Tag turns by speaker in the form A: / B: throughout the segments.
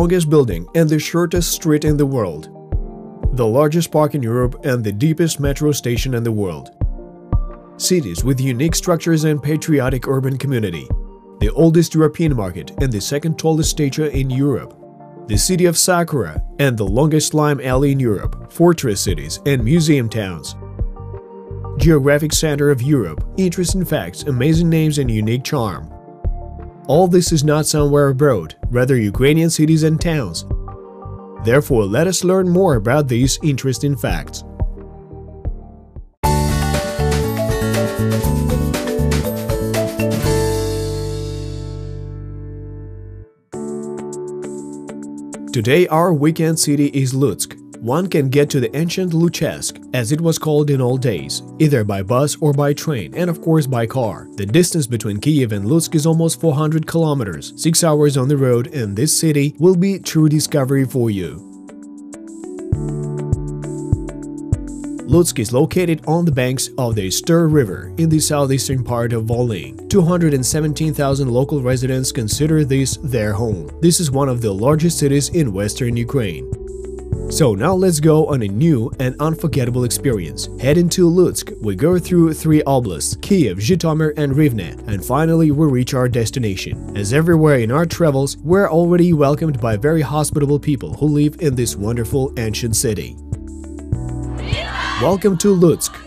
A: longest building and the shortest street in the world, the largest park in Europe and the deepest metro station in the world. Cities with unique structures and patriotic urban community, the oldest European market and the second tallest statue in Europe, the city of Sakura and the longest lime alley in Europe, fortress cities and museum towns. Geographic center of Europe, interesting facts, amazing names and unique charm. All this is not somewhere abroad, rather Ukrainian cities and towns. Therefore, let us learn more about these interesting facts. Today our weekend city is Lutsk, one can get to the ancient Luchesk, as it was called in old days, either by bus or by train, and of course by car. The distance between Kiev and Lutsk is almost 400 kilometers, 6 hours on the road, and this city will be true discovery for you. Lutsk is located on the banks of the Styr River in the southeastern part of Volyn. 217,000 local residents consider this their home. This is one of the largest cities in western Ukraine. So now let's go on a new and unforgettable experience. Heading to Lutsk, we go through three oblasts, Kiev, Zhytomyr and Rivne, and finally we reach our destination. As everywhere in our travels, we're already welcomed by very hospitable people who live in this wonderful ancient city. Welcome to Lutsk.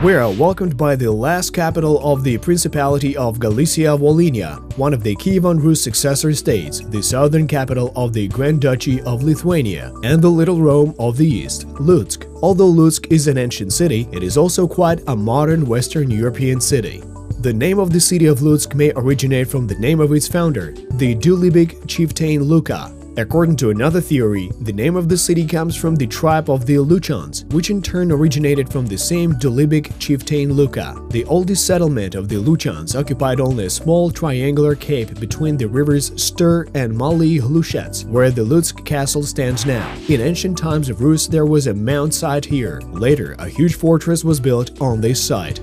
A: We are welcomed by the last capital of the Principality of Galicia-Volhynia, one of the Kievan Rus successor states, the southern capital of the Grand Duchy of Lithuania, and the Little Rome of the East, Lutsk. Although Lutsk is an ancient city, it is also quite a modern Western European city. The name of the city of Lutsk may originate from the name of its founder, the Dulibic chieftain Luka, According to another theory, the name of the city comes from the tribe of the Luchans, which in turn originated from the same Dulibic chieftain Luka. The oldest settlement of the Luchans occupied only a small triangular cape between the rivers Styr and Mali Hlushets, where the Lutsk castle stands now. In ancient times of Rus, there was a mount site here. Later, a huge fortress was built on this site.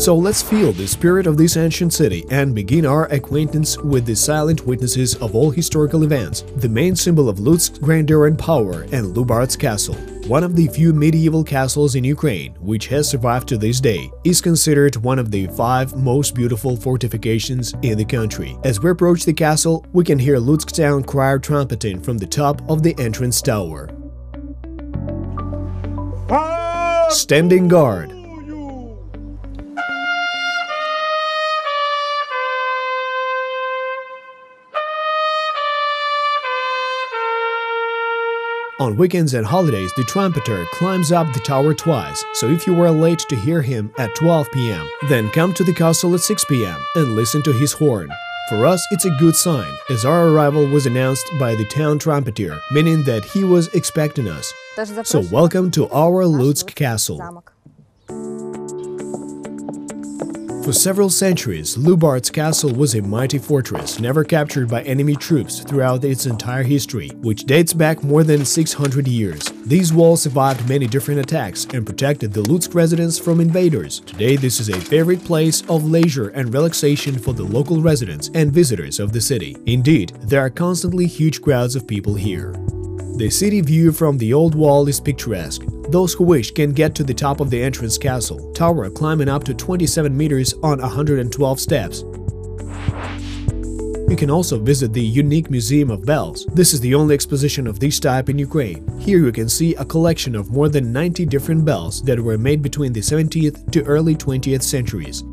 A: So let's feel the spirit of this ancient city and begin our acquaintance with the silent witnesses of all historical events, the main symbol of Lutsk's grandeur and power, and Lubart's castle. One of the few medieval castles in Ukraine, which has survived to this day, is considered one of the five most beautiful fortifications in the country. As we approach the castle, we can hear Lutsk town crier trumpeting from the top of the entrance tower. Standing guard On weekends and holidays, the trumpeter climbs up the tower twice, so if you were late to hear him at 12 pm, then come to the castle at 6 pm and listen to his horn. For us, it's a good sign, as our arrival was announced by the town trumpeter, meaning that he was expecting us. So welcome to our Lutsk castle. For several centuries, Lubart's castle was a mighty fortress, never captured by enemy troops throughout its entire history, which dates back more than 600 years. These walls survived many different attacks and protected the Lutsk residents from invaders. Today, this is a favorite place of leisure and relaxation for the local residents and visitors of the city. Indeed, there are constantly huge crowds of people here. The city view from the old wall is picturesque. Those who wish can get to the top of the entrance castle tower climbing up to 27 meters on 112 steps. You can also visit the unique Museum of Bells. This is the only exposition of this type in Ukraine. Here you can see a collection of more than 90 different bells that were made between the 17th to early 20th centuries.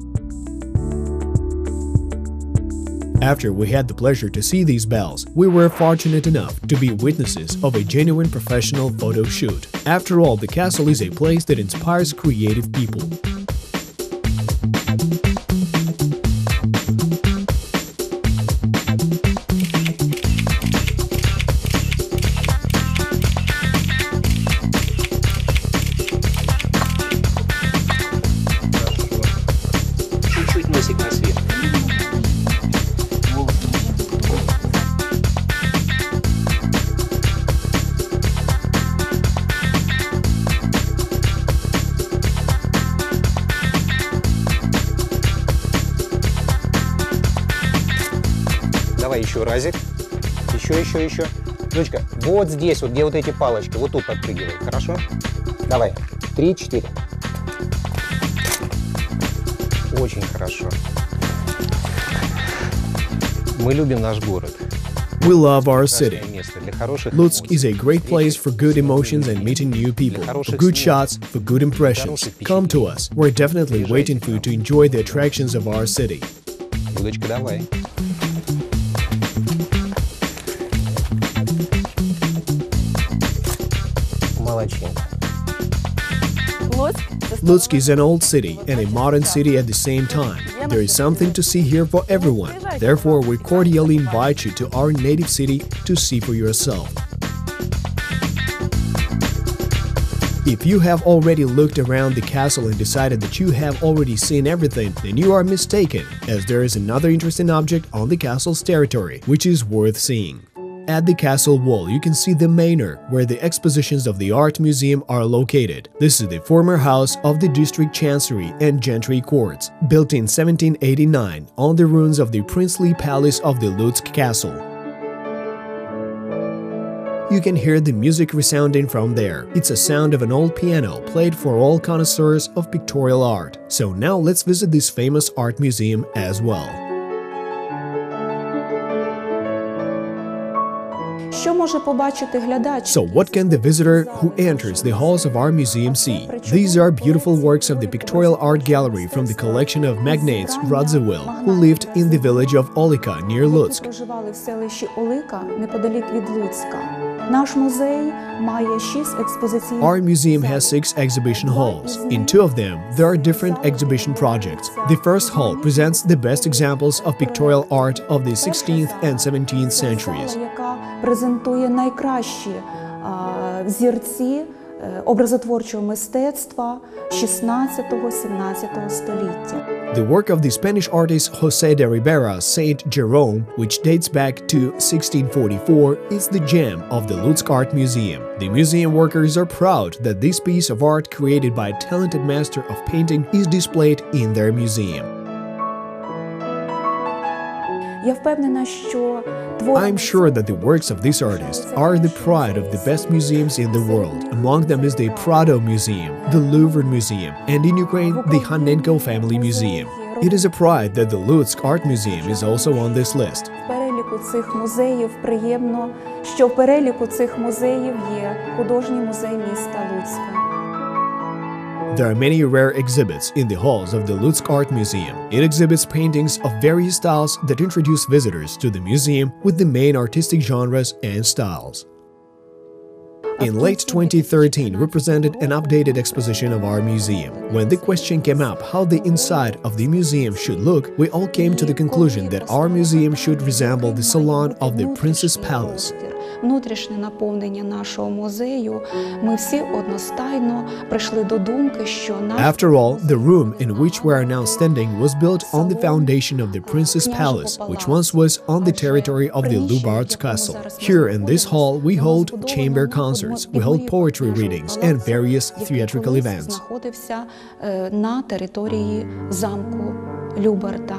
A: After we had the pleasure to see these bells, we were fortunate enough to be witnesses of a genuine professional photo shoot. After all, the castle is a place that inspires creative people.
B: разик. Еще, еще, еще. Дочка, вот здесь, вот где вот эти палочки, вот тут подпрыгивай, хорошо? Давай. Три, четыре. Очень хорошо. Мы любим наш город.
A: We love our city.
B: Прекрасное место для хороших
A: Lutsk
B: эмоций.
A: is a great place for good emotions and meeting new people, for good shots, for good impressions. Come to us. We're definitely waiting for you to enjoy the attractions of our city.
B: Удочка, давай.
C: intellectual.
A: Lutsk is an old city and a modern city at the same time. There is something to see here for everyone. Therefore, we cordially invite you to our native city to see for yourself. If you have already looked around the castle and decided that you have already seen everything, then you are mistaken, as there is another interesting object on the castle's territory, which is worth seeing. At the castle wall, you can see the manor, where the expositions of the art museum are located. This is the former house of the district chancery and gentry courts, built in 1789 on the ruins of the princely palace of the Lutsk castle. You can hear the music resounding from there. It's a sound of an old piano played for all connoisseurs of pictorial art. So now let's visit this famous art museum as well.
C: може побачити глядач?
A: So, what can the visitor who enters the halls of our museum see? These are beautiful works of the pictorial art gallery from the collection of magnates Radziwill, who lived in the village of Olika near
C: які
A: Lutsk.
C: проживали в селищі Олика неподалік від Луцька. Наш музей має шість експозиційних
A: Our museum has six exhibition halls. In two of them, there are different exhibition projects. The first hall presents the best examples of pictorial art of the 16th and 17th centuries.
C: зала, яка презентує найкращі а, взірці е, образотворчого мистецтва 16-17 століття.
A: The work of the Spanish artist José de Ribera Saint Jerome, which dates back to 1644, is the gem of the Lutsk Art Museum. The museum workers are proud that this piece of art created by a talented master of painting is displayed in their museum. I'm sure that the works of this artist are the pride of the best museums in the world. Among them is the Prado Museum, the Louvre Museum, and in Ukraine, the Hanenko Family Museum. It is a pride that the Lutsk Art Museum is also on this list.
C: В переліку цих музеїв приємно, що в переліку цих музеїв є художній музей міста Луцька.
A: There are many rare exhibits in the halls of the Lutsk Art Museum. It exhibits paintings of various styles that introduce visitors to the museum with the main artistic genres and styles. In late 2013, we presented an updated exposition of our museum. When the question came up how the inside of the museum should look, we all came to the conclusion that our museum should resemble the salon of the Prince's Palace
C: внутрішнє наповнення нашого музею. Ми всі одностайно прийшли до думки, що
A: After all, the room in which we are now standing was built on the foundation of the Prince's Palace, which once was on the territory of the Lubart's Castle. Here in this hall we hold chamber concerts, we hold poetry readings and various theatrical events.
C: знаходився на території замку Люберта.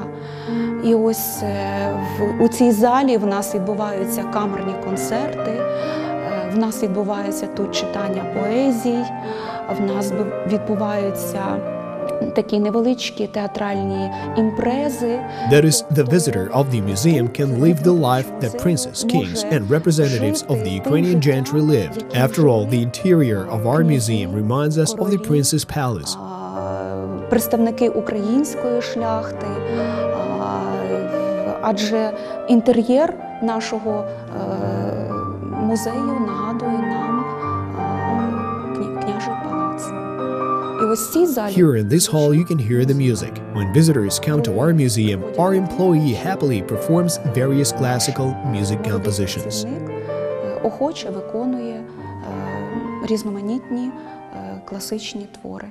C: І ось е, в, у цій залі в нас відбуваються камерні концерти, е, в нас відбувається тут читання поезій, в нас відбуваються такі невеличкі театральні імпрези.
A: That is, the visitor of the museum can live the life that princes, kings, and representatives of the Ukrainian gentry lived. After all, the interior of our museum reminds us of the Princess Palace.
C: представники української шляхти, адже інтер'єр нашого е, музею нагадує нам княжий палац. І ось цій залі
A: Here in this hall, you can hear the music. When visitors come to our museum, our employee happily performs various classical music compositions.
C: е, охоче виконує е, різноманітні е, класичні твори.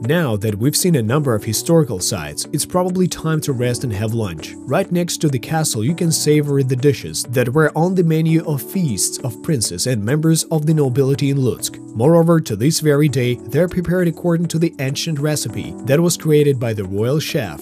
A: Now that we've seen a number of historical sites, it's probably time to rest and have lunch. Right next to the castle, you can savor the dishes that were on the menu of feasts of princes and members of the nobility in Lutsk. Moreover, to this very day, they're prepared according to the ancient recipe that was created by the royal chef.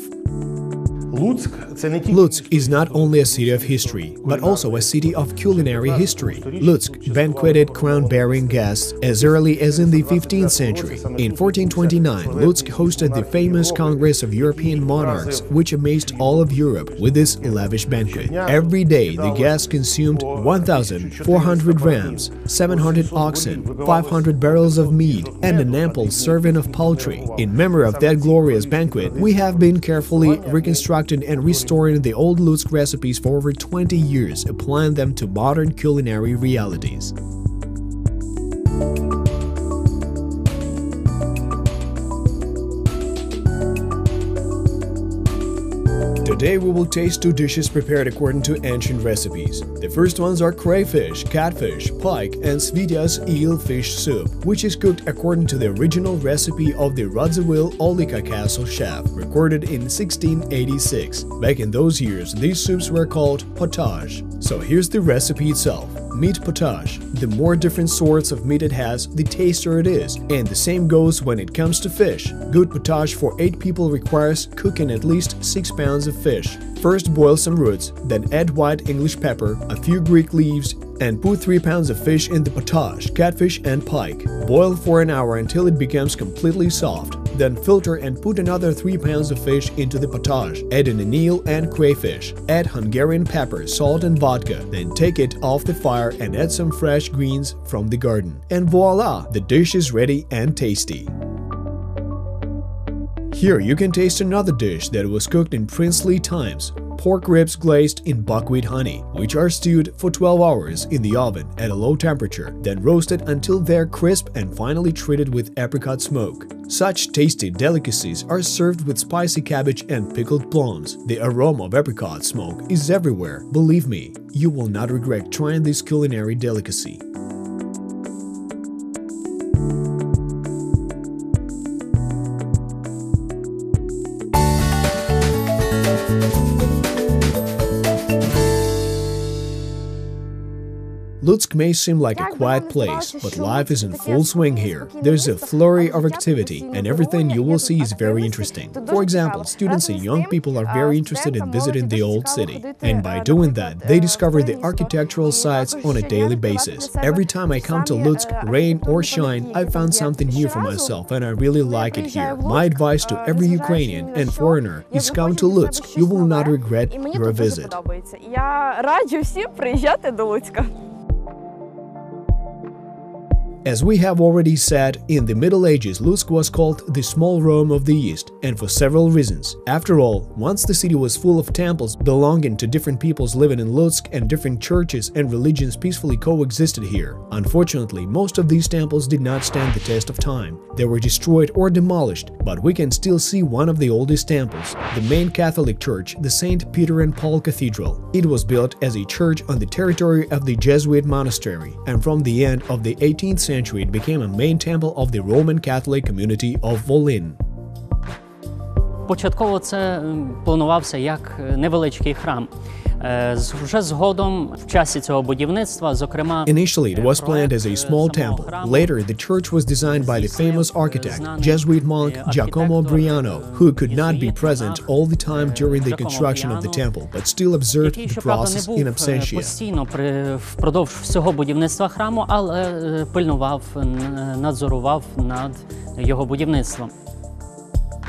A: Lutsk is not only a city of history, but also a city of culinary history. Lutsk banqueted crown-bearing guests as early as in the 15th century. In 1429, Lutsk hosted the famous Congress of European monarchs, which amazed all of Europe with this lavish banquet. Every day, the guests consumed 1,400 rams, 700 oxen, 500 barrels of meat, and an ample serving of poultry. In memory of that glorious banquet, we have been carefully reconstructing and restoring the old Lutsk recipes for over 20 years, applying them to modern culinary realities. Today we will taste two dishes prepared according to ancient recipes. The first ones are crayfish, catfish, pike, and Svidia's eel fish soup, which is cooked according to the original recipe of the Radziwill Olika Castle chef, recorded in 1686. Back in those years, these soups were called potage. So here's the recipe itself. Meat potage. The more different sorts of meat it has, the tastier it is. And the same goes when it comes to fish. Good potage for 8 people requires cooking at least 6 pounds of fish. First boil some roots, then add white English pepper, a few Greek leaves, and put 3 pounds of fish in the potage, catfish and pike. Boil for an hour until it becomes completely soft. Then filter and put another 3 pounds of fish into the potage, add an eel and crayfish. Add Hungarian pepper, salt and vodka, then take it off the fire and add some fresh greens from the garden. And voila! The dish is ready and tasty. Here you can taste another dish that was cooked in princely times pork ribs glazed in buckwheat honey, which are stewed for 12 hours in the oven at a low temperature, then roasted until they're crisp and finally treated with apricot smoke. Such tasty delicacies are served with spicy cabbage and pickled plums. The aroma of apricot smoke is everywhere. Believe me, you will not regret trying this culinary delicacy. Lutsk may seem like a quiet place, but life is in full swing here. There's a flurry of activity, and everything you will see is very interesting. For example, students and young people are very interested in visiting the old city, and by doing that, they discover the architectural sites on a daily basis. Every time I come to Lutsk, rain or shine, I found something new for myself, and I really like it here. My advice to every Ukrainian and foreigner is come to Lutsk. You will not regret
D: І мені
A: your
D: тут дуже
A: visit.
D: подобається. Я раджу всім приїжджати до Луцька.
A: As we have already said, in the Middle Ages, Lutsk was called the small Rome of the East, and for several reasons. After all, once the city was full of temples belonging to different peoples living in Lutsk, and different churches and religions peacefully coexisted here. Unfortunately, most of these temples did not stand the test of time. They were destroyed or demolished, but we can still see one of the oldest temples, the main Catholic church, the St. Peter and Paul Cathedral. It was built as a church on the territory of the Jesuit monastery, and from the end of the 18th century it became a main temple of the Roman Catholic community of Volyn.
E: Початково це планувався як е, невеличкий храм. Е, Вже згодом, в часі цього будівництва, зокрема,
A: Initially, it was planned as a small
E: е,
A: temple. Later, the church was designed by the famous architect, Jesuit monk Giacomo Briano, who could not be present all the time during the construction of the temple, but still observed the process in
E: е,
A: absentia.
E: постійно впродовж всього будівництва храму, але е, пильнував, надзорував над його будівництвом.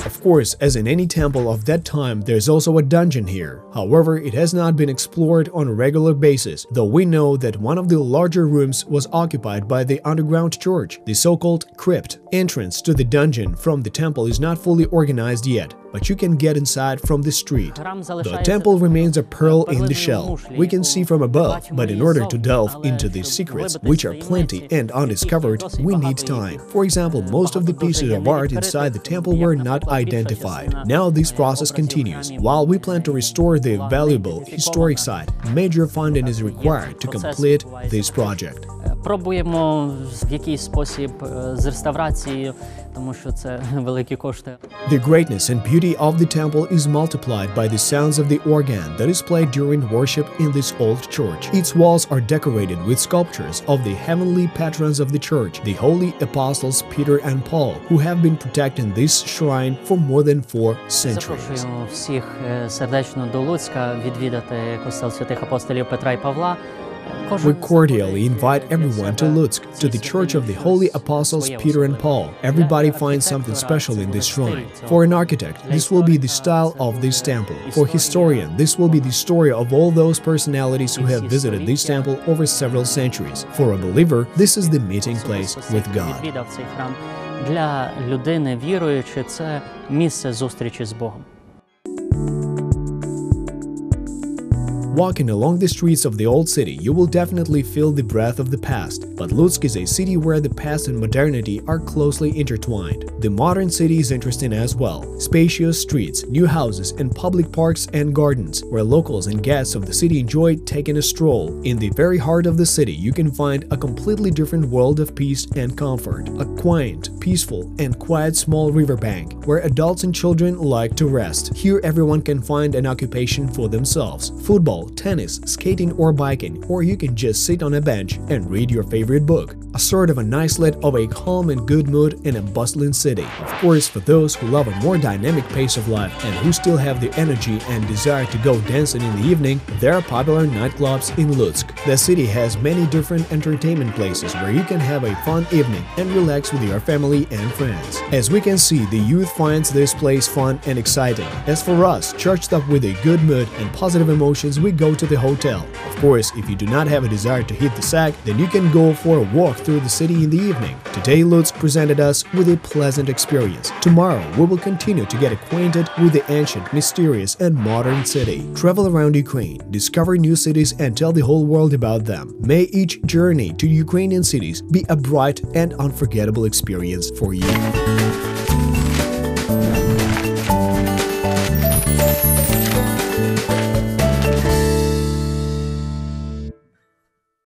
A: Of course, as in any temple of that time, there's also a dungeon here. However, it has not been explored on a regular basis, though we know that one of the larger rooms was occupied by the underground church, the so-called crypt. Entrance to the dungeon from the temple is not fully organized yet, but you can get inside from the street. The temple remains a pearl in the shell. We can see from above, but in order to delve into these secrets, which are plenty and undiscovered, we need time. For example, most of the pieces of art inside the temple were not identified. Now this process continues. While we plan to restore the valuable historic site, major funding is required to complete this project.
E: Е, Пробуємо в якийсь спосіб е, з реставрацією, тому що це великі кошти.
A: The greatness and beauty of the temple is multiplied by the sounds of the organ that is played during worship in this old church. Its walls are decorated with sculptures of the heavenly patrons of the church, the holy apostles Peter and Paul, who have been protecting this shrine for more than four centuries.
E: Запрошуємо всіх е, сердечно до Луцька відвідати костел святих апостолів Петра і Павла. Кожен
A: We cordially
E: знаходить
A: invite
E: для
A: everyone to
E: себе
A: Lutsk,
E: в
A: to
E: цій
A: the Church of the
E: святині
A: Holy
E: щось
A: Apostles
E: своє
A: Peter and
E: особливе.
A: Paul.
E: Для
A: Everybody finds something
E: архітектора
A: special
E: це
A: in
E: буде
A: this
E: стиль
A: shrine.
E: цього.
A: For an architect,
E: Для
A: this will be the
E: історика
A: style
E: це
A: of
E: буде
A: this temple. For
E: історія
A: historian, this will be the story of all those personalities who
E: І
A: have
E: всі
A: visited this
E: століття.
A: temple over several centuries. For a believer, this is the meeting
E: Ісус
A: place
E: Христос,
A: with
E: який
A: God.
E: відвідав цей храм. Для людини віруючи, це місце зустрічі з Богом.
A: Walking along the streets of the old city, you will definitely feel the breath of the past. But Lutsk is a city where the past and modernity are closely intertwined. The modern city is interesting as well. Spacious streets, new houses, and public parks and gardens, where locals and guests of the city enjoy taking a stroll. In the very heart of the city, you can find a completely different world of peace and comfort. A quaint, peaceful, and quiet small riverbank, where adults and children like to rest. Here, everyone can find an occupation for themselves football, tennis, skating, or biking, or you can just sit on a bench and read your favorite book. A sort of an islet of a calm and good mood in a bustling city. Of course, for those who love a more dynamic pace of life and who still have the energy and desire to go dancing in the evening, there are popular nightclubs in Lutsk. The city has many different entertainment places where you can have a fun evening and relax with your family and friends. As we can see, the youth finds this place fun and exciting. As for us, charged up with a good mood and positive emotions, we go to the hotel. Of course, if you do not have a desire to hit the sack, then you can go for a walk through the city in the evening. Today, Lutsk presented us with a pleasant experience. Tomorrow, we will continue to get acquainted with the ancient, mysterious, and modern city. Travel around Ukraine, discover new cities, and tell the whole world about them. May each journey to Ukrainian cities be a bright and unforgettable experience for you.